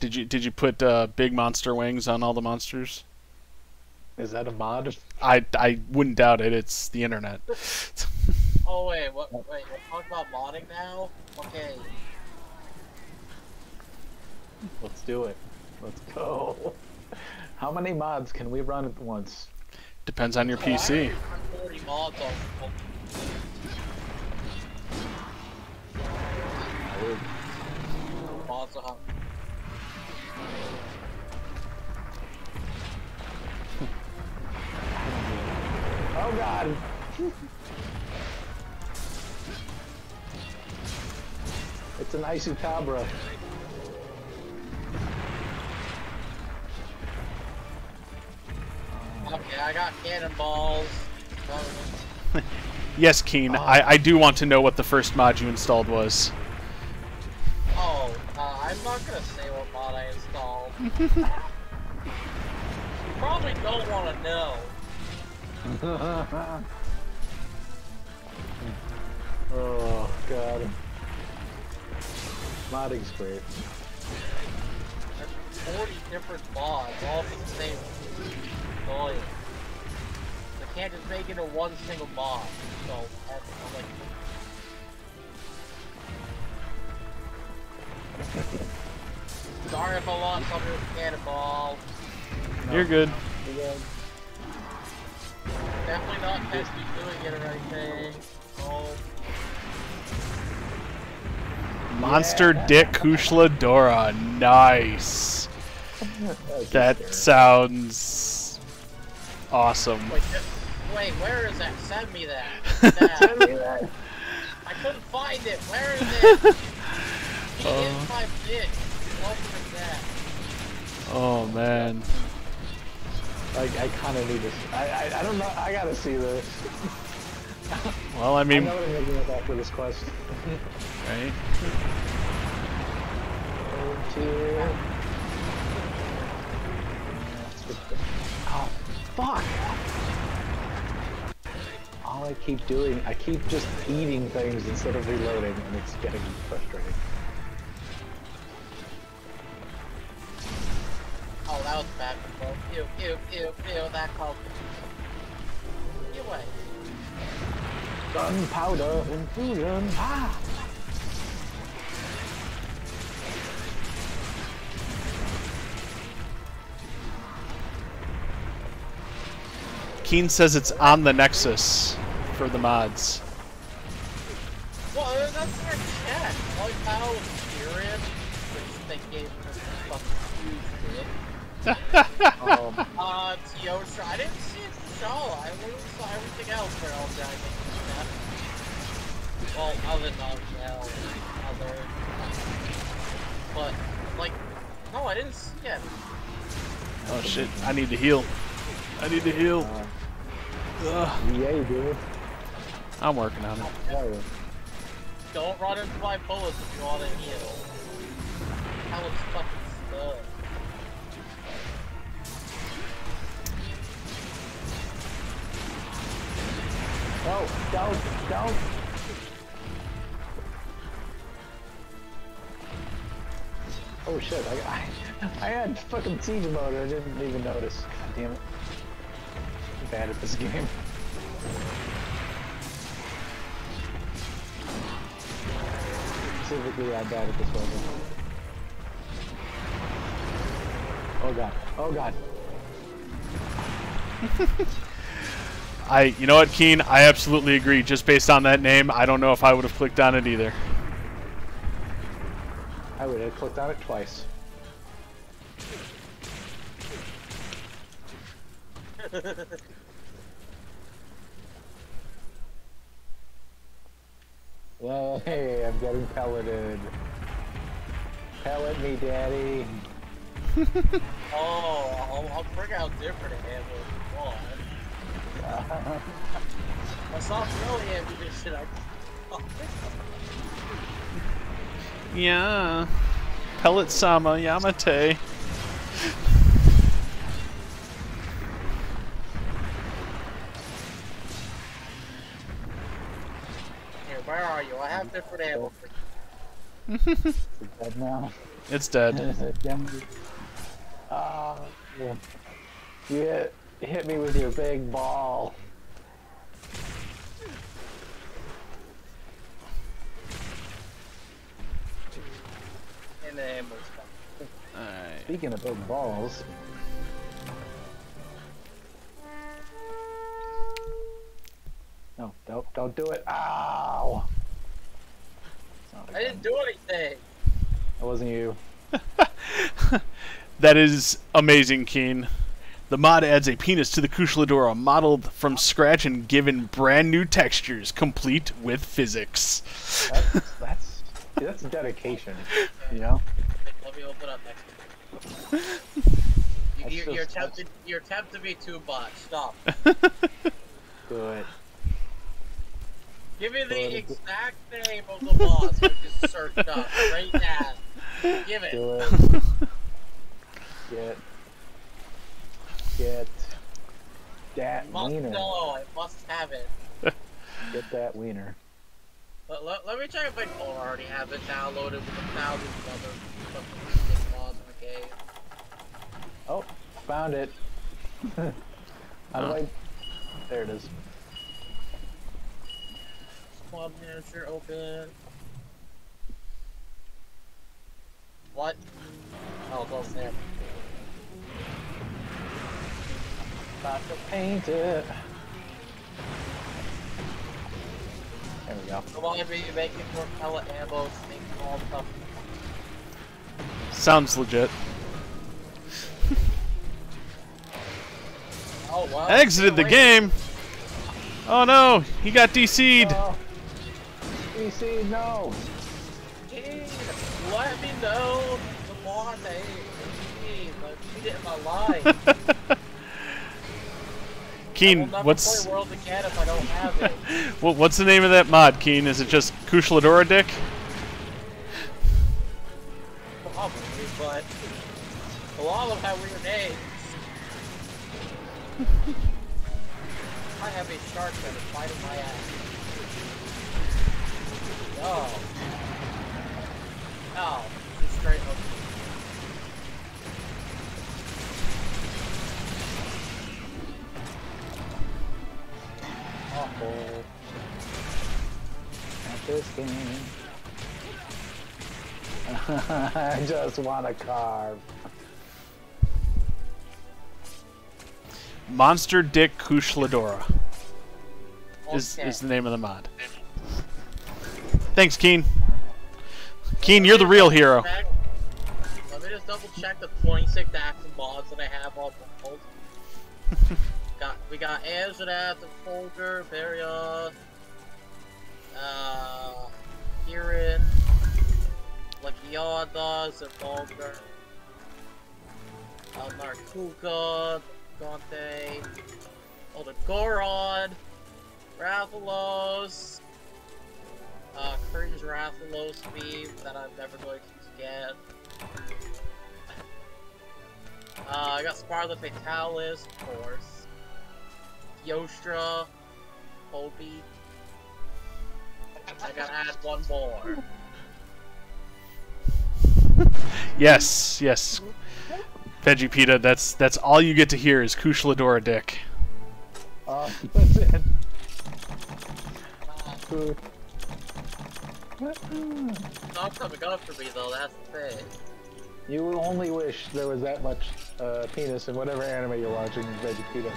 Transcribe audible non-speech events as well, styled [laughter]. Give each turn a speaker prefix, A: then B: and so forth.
A: Did you did you put uh, big monster wings on all the monsters?
B: Is that a mod?
A: I I wouldn't doubt it. It's the internet. [laughs]
C: Oh wait, what? Wait, we're talking about modding now. Okay.
B: Let's do it. Let's go. How many mods can we run at once?
A: Depends on your
C: Oh, I
A: PC.
B: Oh god! it's an icy cabra.
C: Okay, I got cannonballs.
A: Yes, Keen. I, I do want to know what the first mod you installed was.
C: Oh, uh, I'm not gonna say what mod I installed. [laughs] you probably don't want to know. [laughs]
B: oh god. Modding's great.
C: There's 40 different mods, all for the same volume. They can't just make it into one single mod. So, that's, I'm like, [laughs] sorry if I lost some of your cannonballs.
A: You're good.
C: Definitely not testing doing it or anything. Oh,
A: Monster Dick Kushala Daora. Nice. That sounds awesome.
C: wait, wait, where is that? Send me that. [laughs] Send me that. [laughs] I couldn't find it. Where is it? [laughs] He
A: Uh.
C: is my dick. Open that.
A: Oh man.
B: Like, I kind of need this. I, I, I don't know. I gotta see this. [laughs]
A: Well, I mean.
B: I know what I'm looking at after this quest.
A: right?
B: Oh, fuck! All I keep doing, I keep just eating things instead of reloading, and it's getting frustrating.
C: Ew, ew, ew, ew, that called. Get away.
B: Gunpowder infusion! Ah!
A: Keen says it's on the Nexus for the mods.
C: Well, that's their chat. Like how Tyrion, which they gave
B: Um, [laughs]
C: Uh, Teosha, I didn't see it in Shaw. I literally saw everything else for El Dragon. Well, other than L, other. But, like, no, I didn't see it.
A: Oh shit! I need to heal. I need to heal. Ugh,
B: yay, dude.
A: I'm working on it.
C: Don't run into my bullets if you want to heal. That looks fucking stuck.
B: No, don't, don't. Oh shit, I, I, I had fucking siege mode, I didn't even notice. God damn it. I'm bad at this game. Specifically, I'm bad at this weapon. Oh god, oh god. [laughs]
A: I, you know what, Keen? I absolutely agree. Just based on that name, I don't know if I would have clicked on it either.
B: I would have clicked on it twice. [laughs] well, hey, I'm getting pelleted. Pellet me, daddy. [laughs]
C: Oh, I'll, I'll figure out different ammo if you want. That's not really ammunition. I
A: Yeah. Pellet Sama Yamate.
C: Here, where are you? I have different ammo for you.
B: It's dead now.
A: It's dead. [laughs]
B: Damn it. Ah, yeah. You hit, hit me with your big ball.
C: And the ammo's.
A: Alright.
B: Speaking of big balls. No, don't, don't do it. Ow! It's not a
C: I didn't do anything.
B: It wasn't you. [laughs]
A: That is amazing, Keen. The mod adds a penis to the Kushala Daora, modeled from scratch and given brand new textures, complete with physics.
B: That's, that's, that's dedication, you know.
C: Let me open up next. You, you're, you're
B: just-
C: tempted. You're tempted to be too bot. Stop.
B: Do it.
C: Give me the
B: Well,
C: exact name of the boss we just searched up right now. Give it.
B: Do it. [laughs] Get. Get. That
C: Must
B: wiener.
C: know. I must have it. [laughs]
B: Get that wiener.
C: Let, let, let me check if I I already have it downloaded with a thousand other fucking mods in the game.
B: Oh, found it. [laughs] I
A: Huh.
B: like. There it is.
C: Squad manager open. What? Oh, close there.
B: About to paint it. There we go.
C: Come on, be making more pellet ammo, make all stuff.
A: Sounds legit. [laughs]
C: Oh wow.
A: Exited the game! Oh no, he got DC'd!
B: Oh. DC, no.
C: Gene, let me know the boss name. Gene, let me get in my life. I will
A: Keen,
C: never
A: what's
C: play World again if I don't have it. [laughs]
A: what, what's the name of that mod, Keen? Is it just Kushala Daora Dick?
C: Probably, but a lot of them have weird names. I have a shark that is biting my ass. No. No. Just straight up.
B: Awful. At this game. [laughs] I just want to carve.
A: Monster Dick Kushala Daora is,
C: Okay.
A: is the name of the mod. Thanks, Keen. Keen, you're the real hero.
C: Let me just double check the 26 active mods that I have on hold. [laughs] got we got Azarat, the Folger, Varia, uh, Kirin, Legiana, Zervolger, uh, Nargacuga, Dante, oh, the Goron, Rathalos, uh, Cringe Rathalos beam that I'm never going to get. Uh, I got Sparla Fatalis, of course. Yostra, Obi. I gotta add one more. [laughs]
A: Yes, yes. Veggie Pita, that's that's all you get to hear is Kushala Daora Dick.
B: Oh, that's it.
C: Uh,
B: Food.
C: it's not coming up for me though, that's the thing.
B: You only wish there was that much uh, penis in whatever anime you're watching, Veggie Pita.